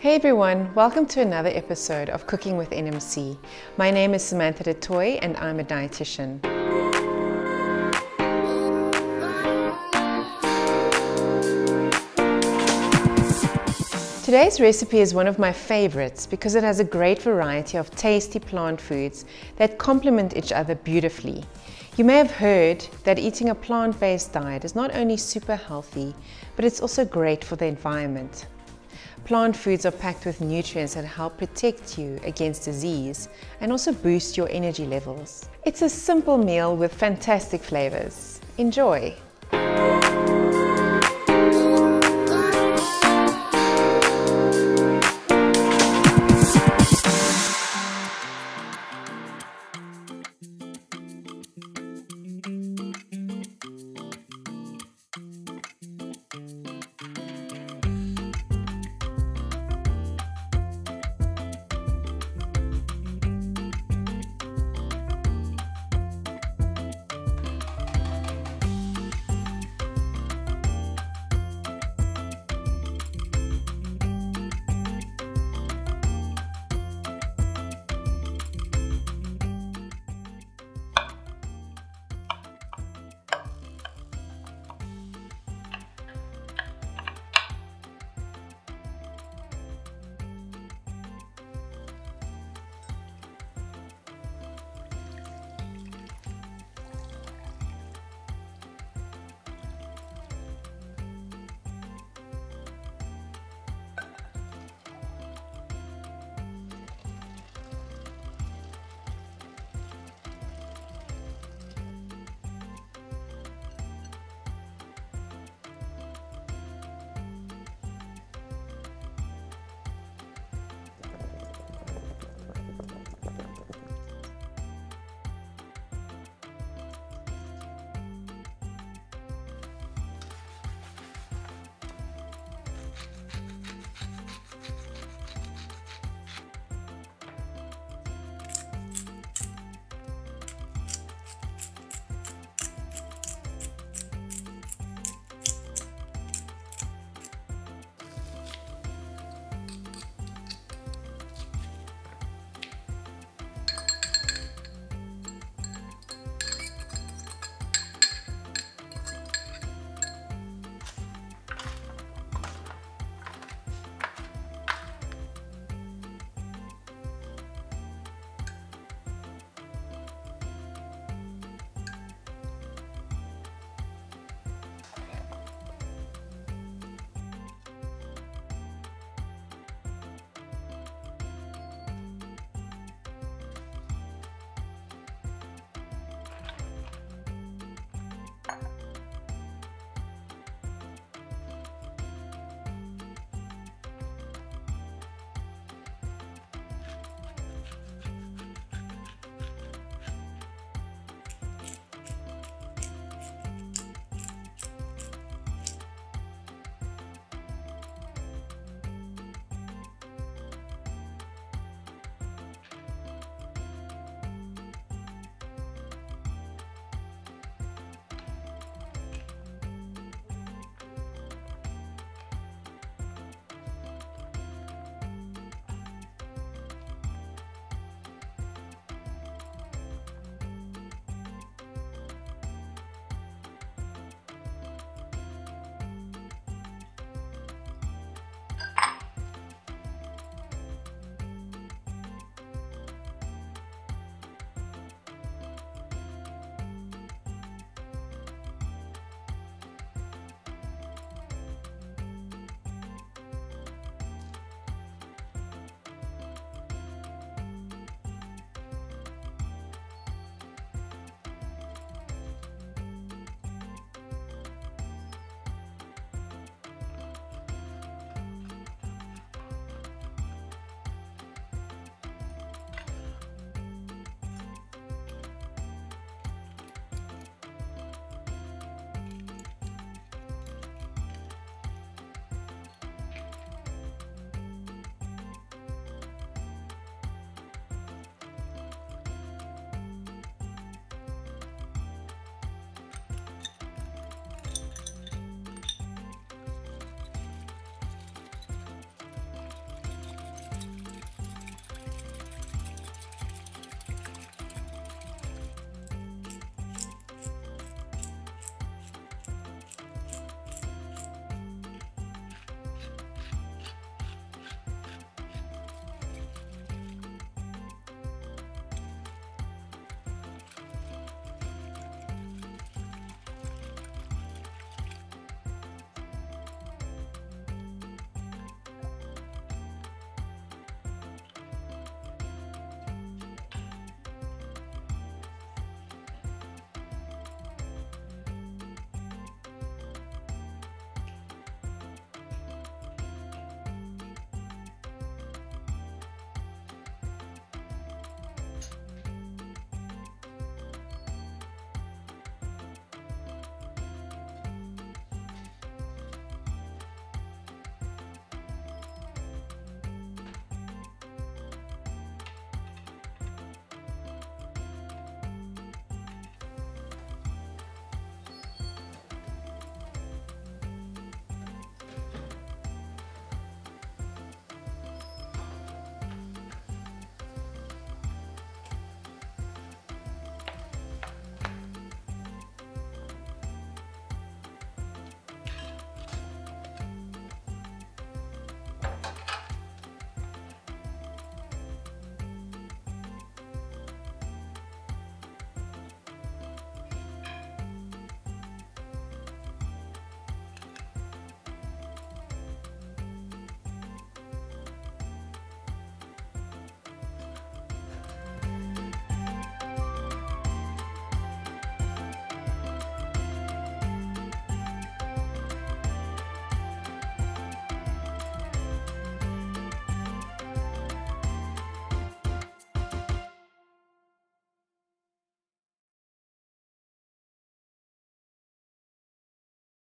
Hey everyone, welcome to another episode of Cooking with NMC. My name is Samantha Du Toit and I'm a dietitian. Today's recipe is one of my favorites because it has a great variety of tasty plant foods that complement each other beautifully. You may have heard that eating a plant-based diet is not only super healthy, but it's also great for the environment. Plant foods are packed with nutrients that help protect you against disease and also boost your energy levels. It's a simple meal with fantastic flavors. Enjoy!